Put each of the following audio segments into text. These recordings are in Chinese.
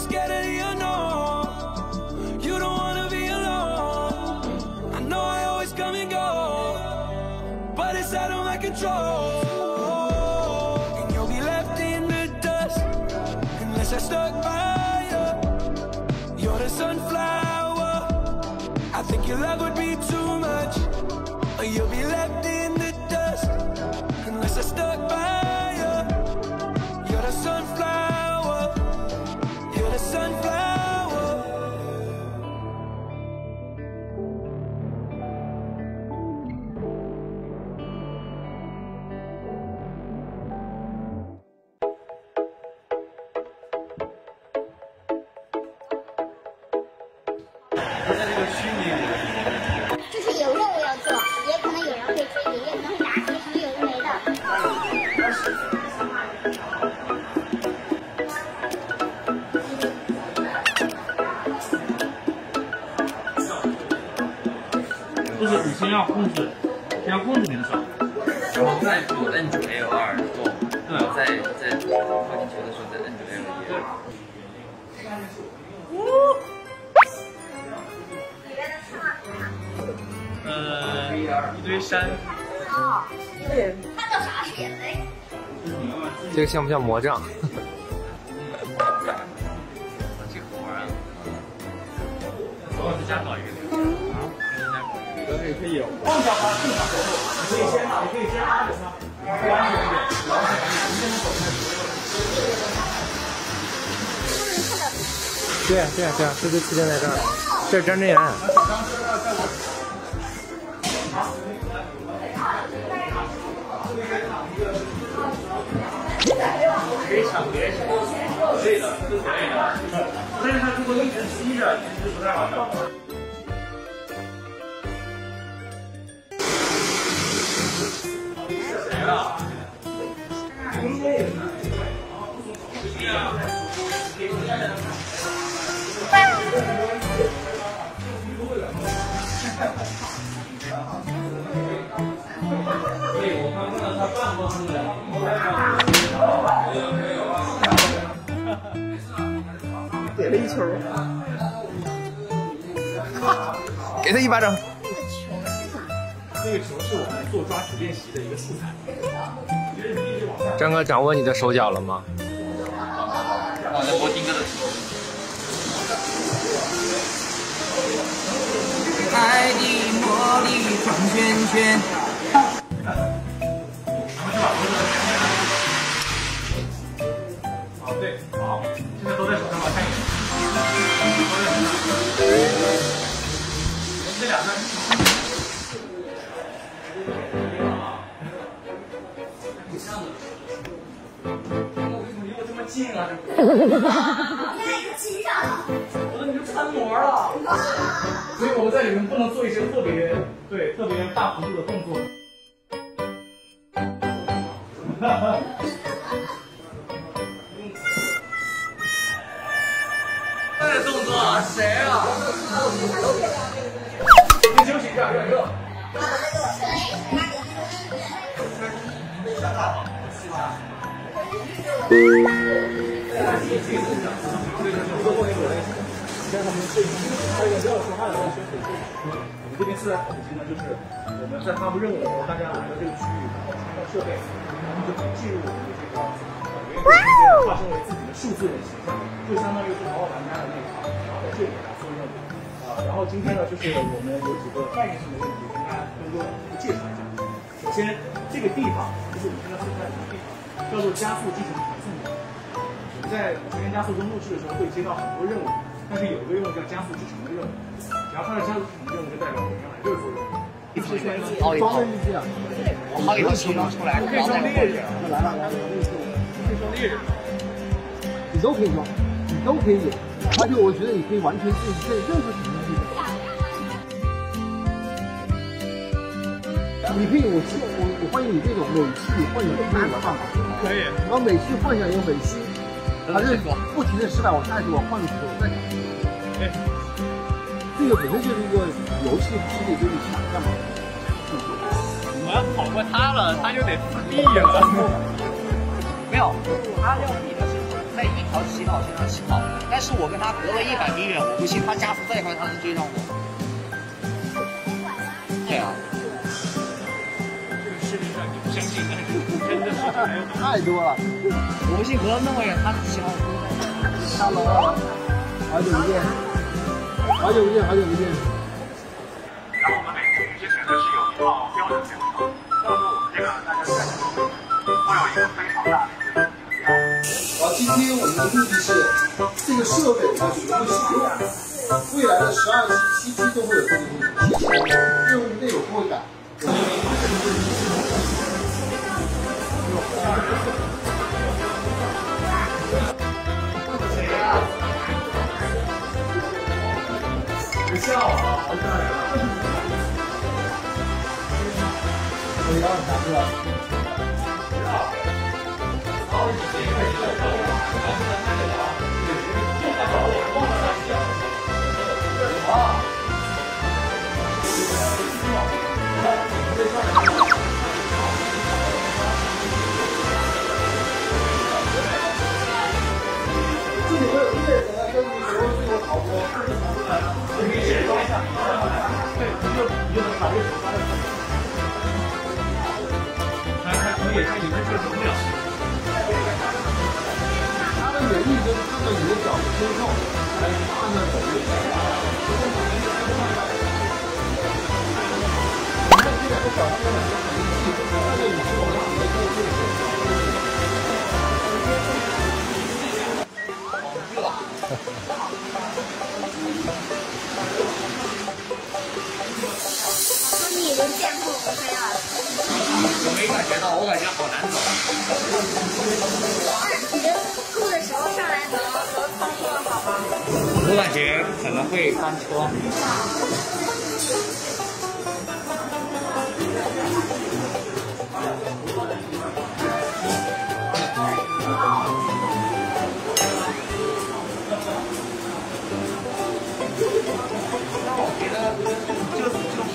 scared of the unknown. You don't wanna be alone. I know I always come and go but it's out of my control. 就是你先要控制，先要控制你的手，然后再做 N 九 L 二做，对然后再再靠近球的时候再 N 九 L 一。呃，一堆山，哦，它叫啥水嘞？这个像不像魔杖？这个好玩啊！我再加搞可以可以有。对呀对呀对呀，这就出现在这儿，这是张真源。可以抢别人，可以的，可以的。但是他如果一直吸着，其实不太好给了一球，给他一巴掌。那个球是我们做抓取练习的一个素材。张哥掌握你的手脚了吗？哦，那波丁哥的球。爱的魔力转圈圈。好，对，好，现在都在手上吧，看一眼。这两个。什么离我这么近啊？我说你就穿模了，所以我们在里面不能做一些特别对特别大幅度的动作。这动作啊，谁啊？先休息一下，有点热热。我们这边自然统计呢，就是我们在发布任务的时候，大家来到这个区域，然后插上设备，然后就可以进入我们的这个呃元宇宙空间，化身为自己的数字人形象，就相当于是《逃跑玩家》的那个，然后在这里给大家做任务啊，然后今天呢，就是我们有几个概念性的问题，跟大家多多的介绍一下。首先，这个地方就是我们现在所在的地方，叫做加速继承传送门。我们在全员加速中录制的时候会接到很多任务，但是有一个任务叫加速继承的任务，只要它的加速继承的任务，就代表我们要来这儿做任务。好一套，我好一套形容出来，然后再过去。你都可以装，你都可以演，而且我觉得你可以完全自己在任何情况下。你可以，我欢迎你这种美式幻想可以办法，可以。然后美式幻想有美式，还是不停的失败，我下一次我换个时候我再讲。对，这个本身就是一个游戏世界，就是想干嘛？我要跑过他了，他就得自闭了。没有，他要比的是在一条起跑线上起跑，但是我跟他隔了一百米远，我不信他加速再快，他能追上我。对啊，太多了。我不信隔那么远，他能起跑速哈喽，好久不见，好久不见，好久不见。然后我们每次之前呢是有一套标准流程，到时候我们这个大家在会有一个非常大的。然后今天我们的目的是这个设备它全部启用，未来的十二期、七期都会有这个东西，任务内容不会改。别笑啊，好吓人啊！我要？还还可以，它里面这个容量。它的原理就是看到你的脚的身后来判断走位。你看这两个脚上有经见步不飞了。我没感觉到，我感觉好难走。你这吐的时候上来能能操作好吗？我感觉可能会翻车。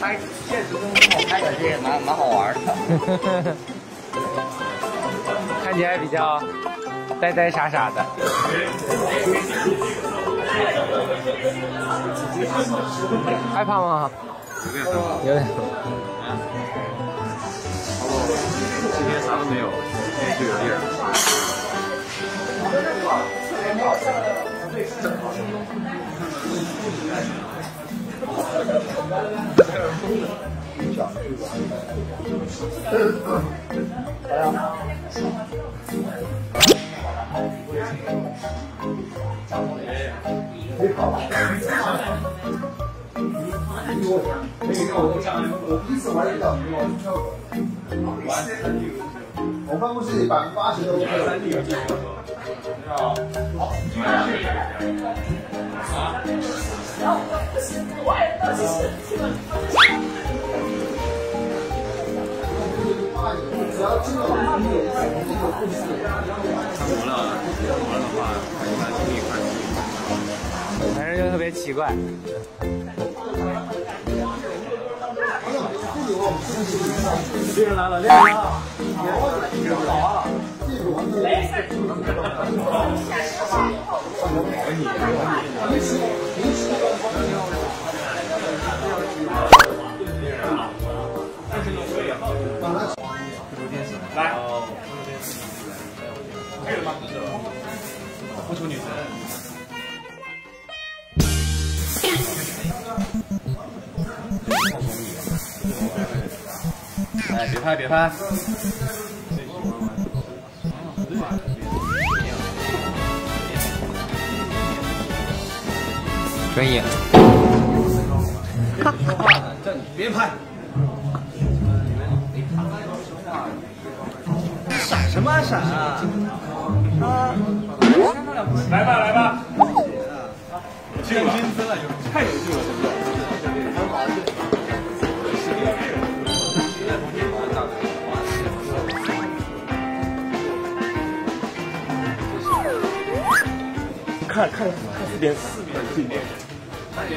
拍现实中这么拍感觉也蛮蛮好玩的。看起来比较呆呆傻傻的。害怕吗？有点。今天啥都没有，今天就有我第一次玩一脚没有效果。我办公室里百分之八十都 OK 了。只要知道你有这个故事，看完了，的话，一般听一块听一块。反正就特别奇怪。猎人来了，猎人来了。来。可以了吗？不求女神。哎，别拍，别拍！专业。靠！叫你别拍。么闪啊？啊！来吧来吧，太有劲了，太有劲了，看看看四边四边镜猎人，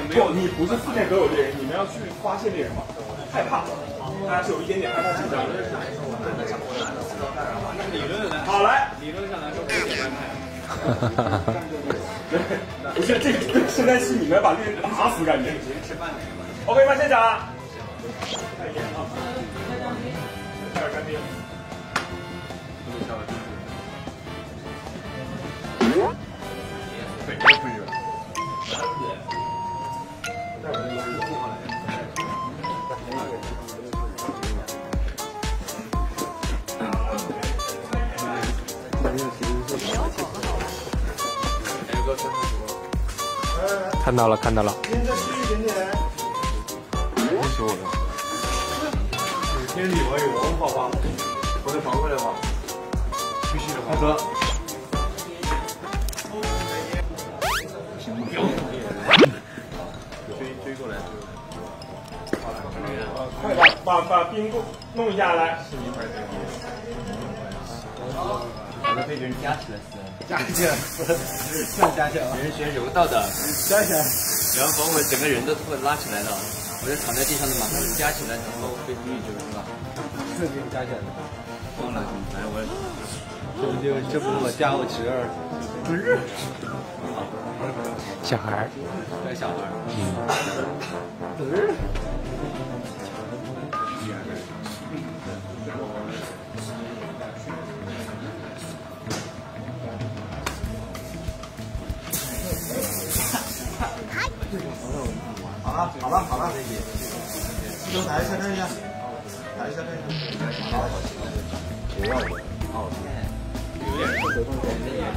不，你不是四面都有猎人，你们要去发现猎人吗，害怕，大家是有一点点害怕紧张。好来，理论上来说不简单不是这个圣诞系你们把猎人打死感觉。OK 吗？现场。太严了。开始干冰。看到了，看到了。今天再吃一点点。天里我有王花花，我得防回来吧。继续的话，哥。追追过来快把把把冰弄弄下来。把这被人夹起来撕，夹起来，算夹起来。别人学柔道的，夹起来，然后把我整个人都突然拉起来了，我就躺在地上的马上夹起来，然后被风雨就是吧？这边夹起来的，忘了，反正我这不就这不是我家我侄儿，不是，小孩儿，对小孩儿，嗯，好好了好了，四周抬一下看一下，抬一下看一下。好，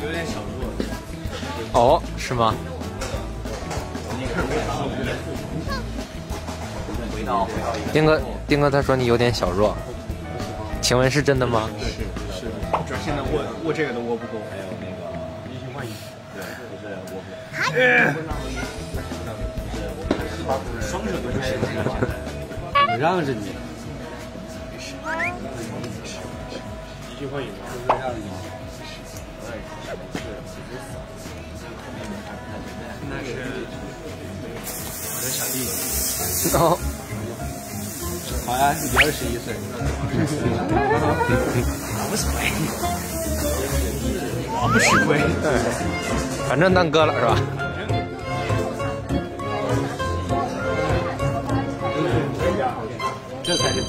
有点小弱。哦，是吗？丁哥，丁哥他说你有点小弱，请问是真的吗？是是，主要现在握握这个都握不够，还有那个一心换一，对，就是握不。双手都不吃这个我让着你。没事，没事，没事，一句话也不会让你。那是我的小弟。好。好呀，你二十一岁。我无所谓。我不吃亏，反正当哥了是吧？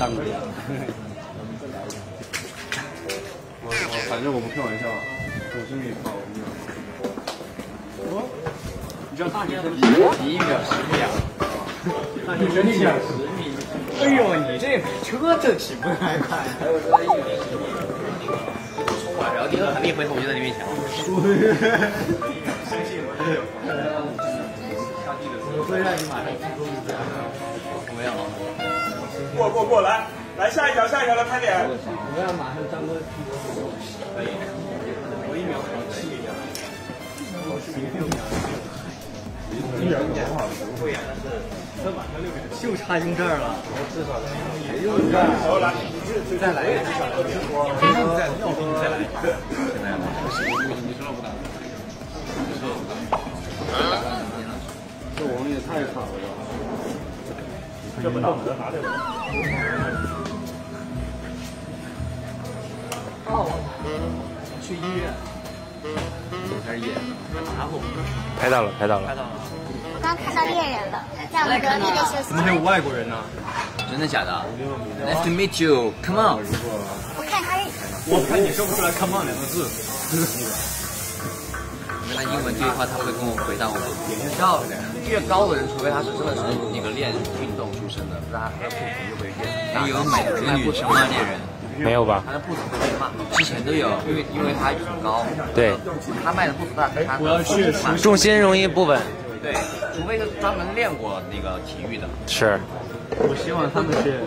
当哥。我我反正我不开玩笑，我心里靠我你知道大学生比一秒十秒，大学生一秒十米。哎呦，你这车这起步还快。还有说一秒十米。冲我，然后第二肯定回头我就在那边抢。相信我。我会让你马上进攻一下。我没有。过过过来，来下一条下一条来拍点。我要马上张哥可以。我一秒七米秒。我是零六秒。一秒多少？不会呀，但是这马上六秒，就差用这儿了。我至少也用这儿。好来，再来一个，至少要点光。再要不你再来。现在吗？你说了不打？你说了不打？这网也太卡了吧！这不到哪里了？哦，去医院。开始演，然后拍到了，拍到了。拍到了。我刚看到猎人了，在我们隔壁的休息怎么还有外国人呢？真的假的？Nice to meet you. Come on. 我看他是我看你说不出来 “come on” 两个字。那英文对话，他会跟我回答我们。要越高的人，除非他是真的是那个练运动出身的，不然他不可能就会练。还有买的女生吗？猎人，没有吧？他的步子特别慢，之前都有，因为因为他很高，对，他迈的步子大，他我要去慢。重心容易不稳，对，除非是专门练过那个体育的。是。我希望他们是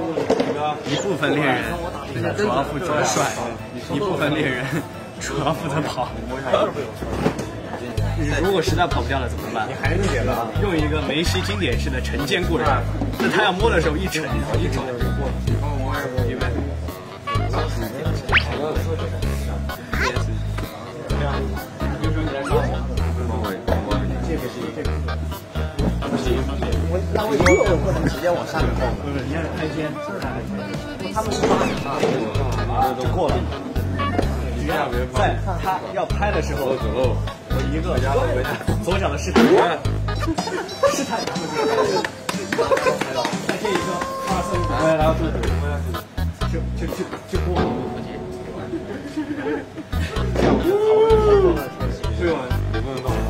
一部分猎人主要负责帅，一部分猎人主要负责跑。如果实在跑不掉了怎么办？你还是给了，用一个梅西经典式的晨间过人，那他要摸的时候一沉，然后一转就过了。明白？那为什么不能直接往下面放呢？不是，你要拍肩，他们是抓人啊，都过了。在他要拍的时候，我一个左脚的试探，试探，再接一个，二三五，然后就就就就就过了。我就跑跑了，对吧？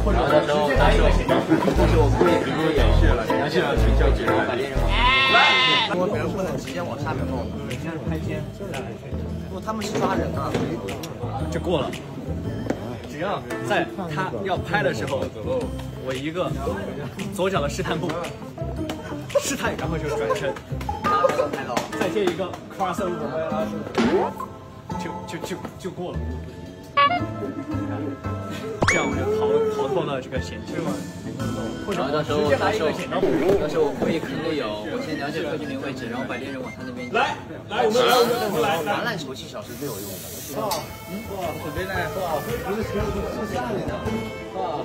或者直接拿一个显就是我故意给你演示了，然后就叫别人把猎人往来，我别人不能直接往下面弄，人家是拍肩，不，他们是抓人啊。就过了。只要在他要拍的时候，我一个左脚的试探步，试探，然后就转身，再接一个 cross over，就就就就过了。这样我就逃逃脱了这个险境。或者然后到时候到时候。到时候我故意坑队友，我先了解柯俊林位置，然后把猎人往他那边来来，我们来，我们来，橄榄球技巧是最有用的。准备呢？不是球是下面的，哈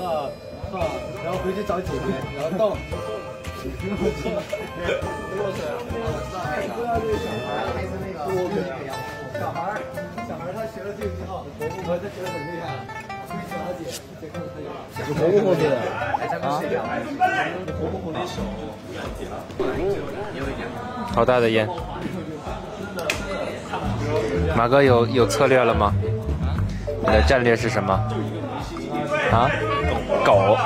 哈哈，然后回去找姐妹，然后动。小孩儿，小孩儿他学了这个之后，我我他学的很厉害？啊？活不活的啊？好大的烟。马哥有有策略了吗？你的战略是什么？啊？狗？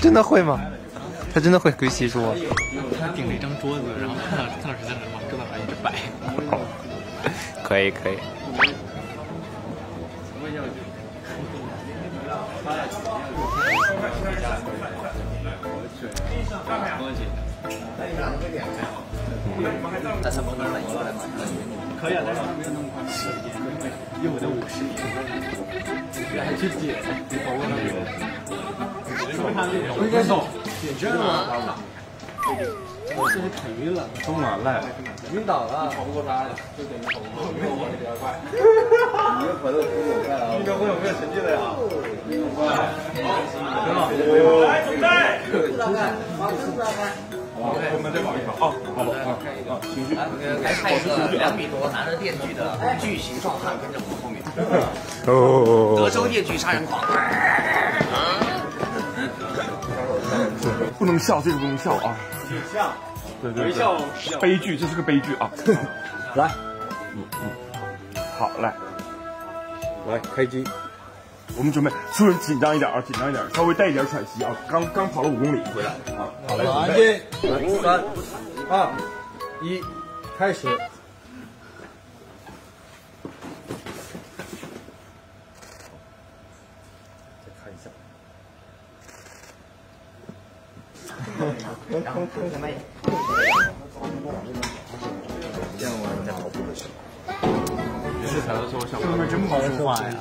真的会吗？他真的会鬼洗漱吗？他顶了一张桌子，然后看到看到谁在那往桌子上一直摆。可 以可以。可以啊，但是不要那么快时间，用我的五十年，还去解，跑过那里。我应该是解决了。我现在腿晕了，中了赖，晕倒了，跑不过他，就等于跑不过我，我比较快。你又跑到比我快了，你看我有没有成绩了呀？很好。来，准备。大概，把五十大概。好，我们再搞一条啊，好了啊啊，情绪。来看一个两米多拿着电锯的巨型壮汉跟着我们后面。哦德州电锯杀人狂。不能笑，这个不能笑啊。笑。对对对，悲剧，这是个悲剧啊。来，嗯嗯，好，来，来开机。我们准备，所有人紧张一点啊，紧张一点，稍微带一点喘息啊。刚刚跑了五公里回来啊，好来，安准备静，三、二、一，开始。再看一下。然后他们这想，是不是真跑得出来呀？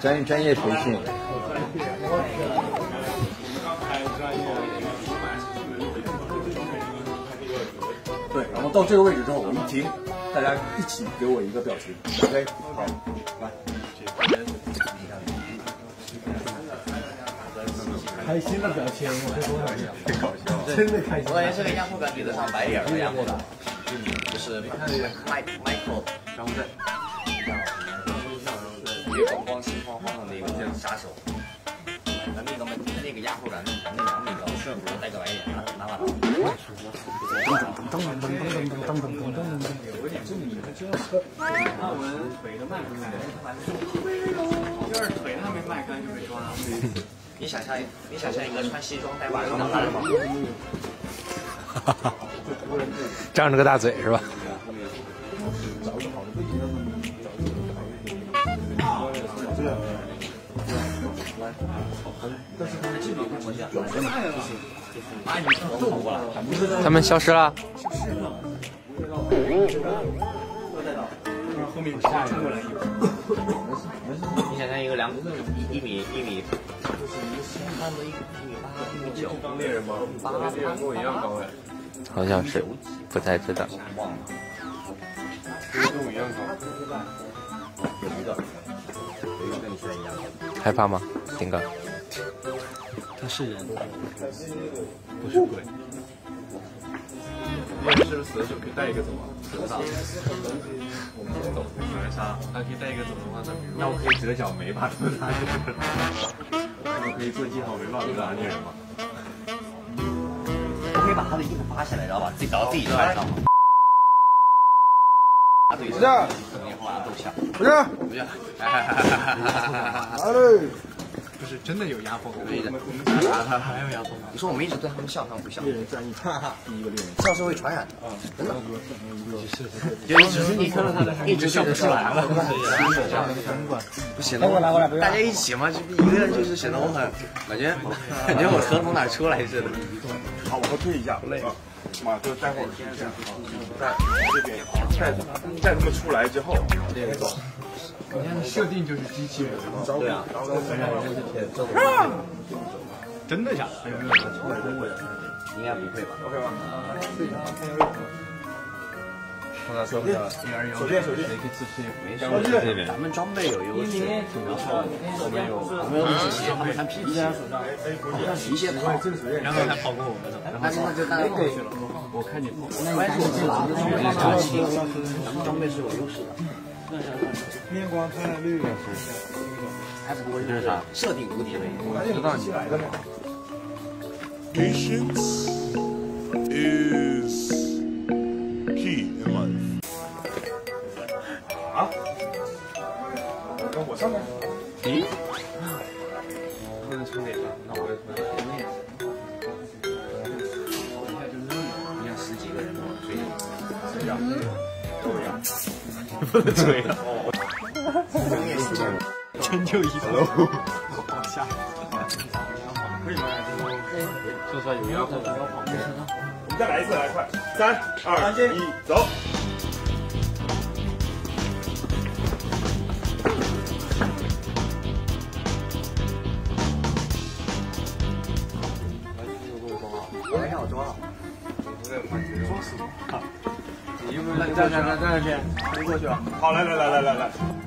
专专业培训。对，然后到这个位置之后，我一停，大家一起给我一个表情，OK，好，来。开心的表情，我这多少年？太搞笑了。真的开心。我感觉这个压迫感比得上白脸的压迫感，就是 Michael，然后再月光光心慌慌的那个杀手，那那个那个压迫感，那那两米高，带个白脸，拿拿把。那我们腿都迈不开，要是腿还没迈开就被抓了。你想象，你想象一个穿西装戴袜子的汉吗？张着个大嘴是吧？他们消失了。后面冲过来一个，你想象一个两一一米一米，差不多一一米八一米九，猎人吗？八猎人跟我一样高哎，好像是，不太知道。忘了。跟我一样高，有一个，有一个跟你现在一样高。害怕吗，丁哥？他是人，不是鬼。猎人是不是死的时候可以带一个走啊？折上。我们先走，买啥？他可以带一个走的话，那比如那我可以折角没把他拿我可以做记号没把他拿猎人吗？我可以把他的衣服扒下来，然后把自己找到自己穿上吗？打对象，以后啊都像。不是，不是，来嘞，不是真的有压迫感。的。还有压迫感。你说我们一直对他们笑，他们不笑。猎人战役，第一个猎人，笑是会传染的，真的。是就只是你看到他的，一直笑不出来了。不行了，大家一起嘛，就一个人就是显得我很，感觉感觉我车从哪出来似的。好，我们退一下，累啊。嘛，就待会儿是这样，在这边带带他们出来之后，你看设定就是机器人，对啊，真的假的？应该不会吧？OK 吧？手电，手电，手电，没事，咱们装备有优势，然后我们有我们有武器，他们穿皮鞋，皮鞋跑，然后还跑过我们呢。但是那就大家过去了。我看你跑。关键是咱们装备是武器，咱们装备是有优势的。面光太绿了，还不过就是啥设定无敌位。知道你来的吗？不能吹了。真就一个。往下。可以吗？就算有压迫感。我们再来一次，来快！三二一，走！站站站站上去？飞过去啊！好，来来来来来来。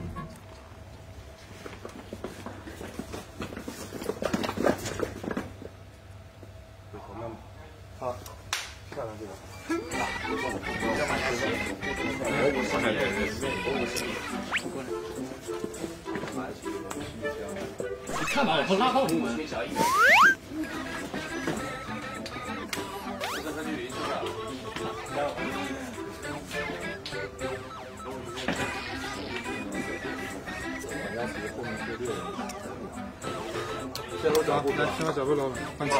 下楼脚步，来，听到脚步了，换七五，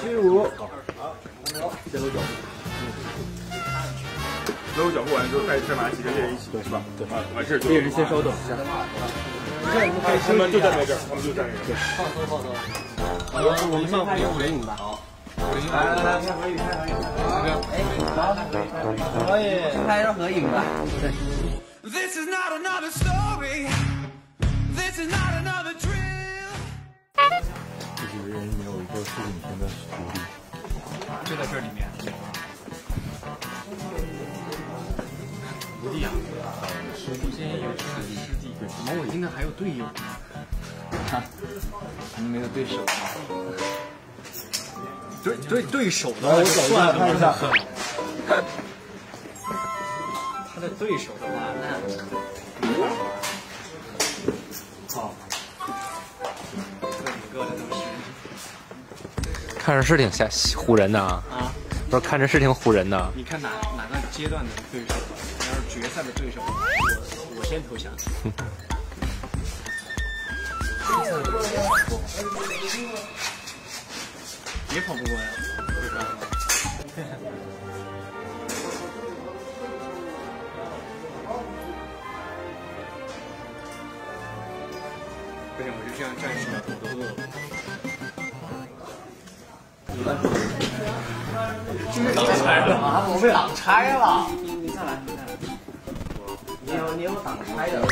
七五，下楼脚步。搂脚步完之后，再再拿几个猎人一起，是吧？对啊，完事猎人先稍等一下。他们就站在这儿，他们就站在这儿。放松放松。我们先拍个合影吧。好。来来来，拍合影，拍合影。哎，可以拍张合影吧。对。This is not another story. This is not another drill. 这几个人有一个是影片的徒弟，就在这里面。徒弟啊，师弟，现在有师弟，师弟。怎么我听到还有队友？啊，你没有对手吗？对对对手的话，算了，看一下。他的对手的话，那好，各有各的东西。看着是挺吓唬人的啊。啊。不是看着是挺唬人的。你看哪哪个阶段的对手？要是决赛的对手，我我先投降。也跑不过呀。不行，我就这样站十秒钟都饿了。挡拆了啊！我被挡拆了。你你再来，你再来。你有你有挡拆的。不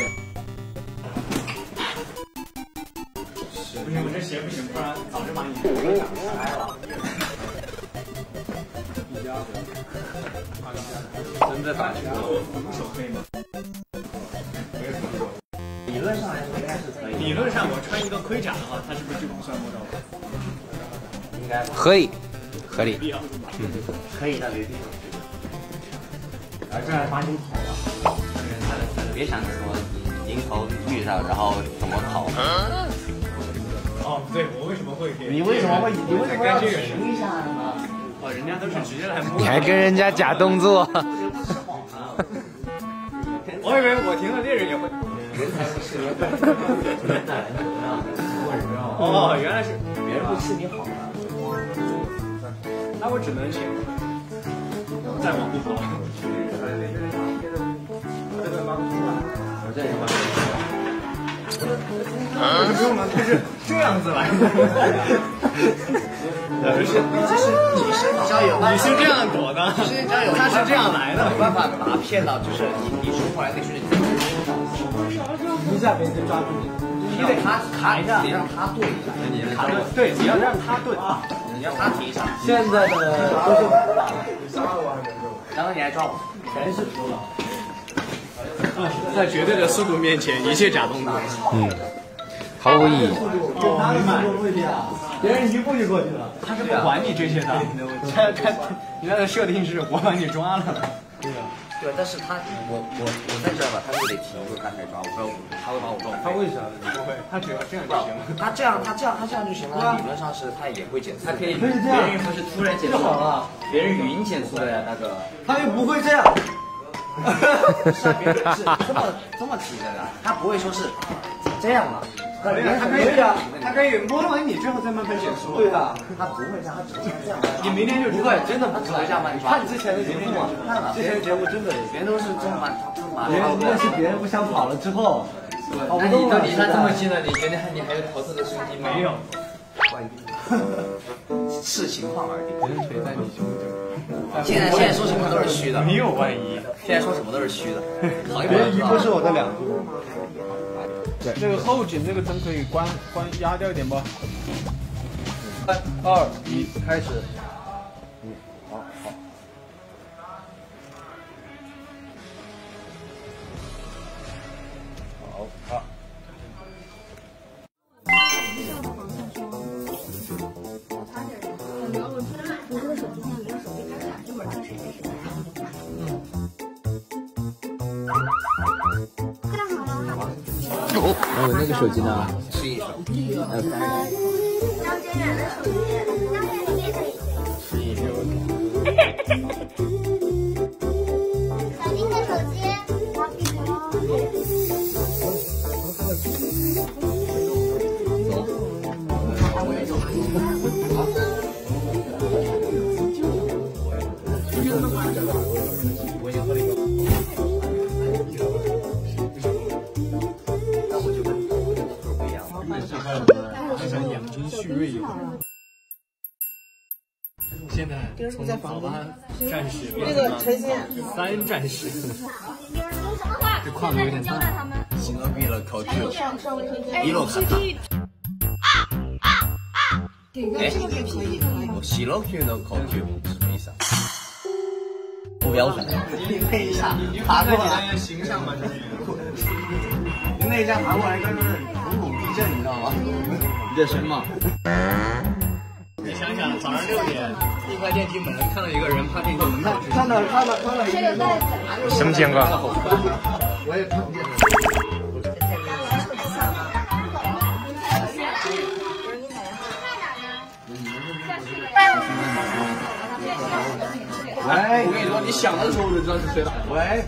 行，我这鞋不行，不然早就把你给挡拆了。真的打球，手可以吗？理论上来说应该是可以。理论上，我穿一个盔甲的话，它是不是就不算摸到了？应该吧。合理，合理。嗯，可以的，没必要。而这样把你跑了，别想什么迎头遇上，然后怎么跑。哦，对，我为什么会给？你为什么会？你为什么要停一下呢？哦，人家都是直接来摸。你还跟人家假动作？我以为我停了，猎人也会。人才不吃人哦，原来是别人不吃你好了。那我只能先再往后跑。我这里不用了，它是这样子来的。不是，你是你是只要有你是这样躲的，其实只要有他是这样来的，有办法把他骗到，就是你你冲过来那瞬间，一下别人就抓住你，你得卡卡一下，得让他对一下，你卡对，对，你要让他对啊，你要他停一下。现在的都是刚刚你还抓我，全是服了。在绝对的速度面前，一切假动作。嗯，毫无意义。跟他们什么问题啊？别人一步就过去了，他是不管你这些的。他他，你那个设定是我把你抓了。对啊。对，但是他我我我在这儿吧，就得停住，他才抓我，不然他会把我撞。他为啥？不会，他只要这样就行了。他这样，他这样，他这样就行了。理论上是他也会减速，他可以，可以这样别人不是突然减速就好了，别人语音减速的呀，大哥。他又不会这样。是啊，别人是这么这么提着的，他不会说是这样了。他可以啊，他可以摸完你之后再慢慢减速。对的，他不会这样，他只会这样。你明天就不会，真的不会这样吗你抓。看之前的节目嘛，看了，之前的节目真的，别人都是这么把这别人那是别人不想跑了之后，跑那不动了。你都离他这么近了，你觉得你还有逃脱的时机吗？没有。视情况而定。人腿在你胸中。现在现在说什么都是虚的，没有万一。现在说什么都是虚的。别人一步是我的两步。对，这个后颈这个灯可以关关压掉一点不？三二一，开始。手机呢？是一手。张真远的手机，现在从早八战士变成了三战士，这跨度有点大。行了，闭了，口去了，一路看他。哎，我洗了去的口去什么意思啊？不标准。你那一下爬过来，形象吗，这是。你那一下爬过来，跟是瞳孔地震，你知道吗？热身嘛。你想想，早上六点一开电梯门，看到一个人趴电梯门口，看到看到看到一个人，什么情况？我也看不见。喂，我跟你说，你响的时候我就知道是谁了。喂，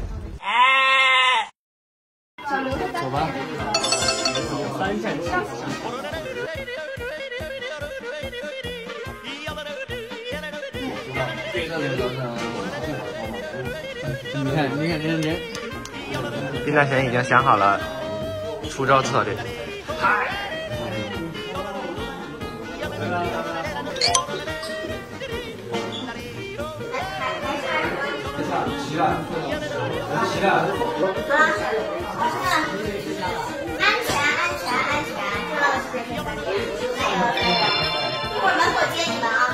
战神已经想好了出招策略。嗯起来，起来！安全，安全，安全！周老师这边等你，加油！一会儿门口接你们啊。